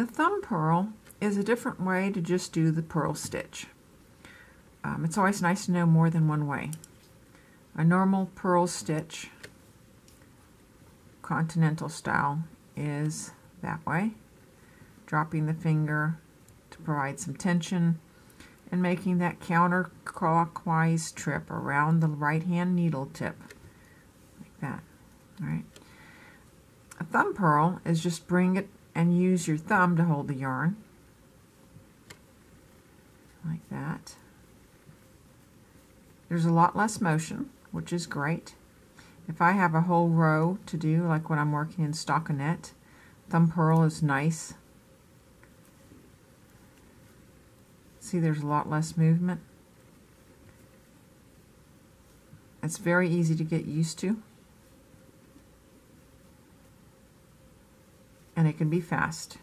The thumb purl is a different way to just do the purl stitch. Um, it's always nice to know more than one way. A normal purl stitch, continental style, is that way, dropping the finger to provide some tension and making that counterclockwise trip around the right hand needle tip like that. All right. A thumb purl is just bring it and use your thumb to hold the yarn like that. There's a lot less motion, which is great. If I have a whole row to do, like when I'm working in stockinette, thumb purl is nice. See, there's a lot less movement. It's very easy to get used to. And it can be fast.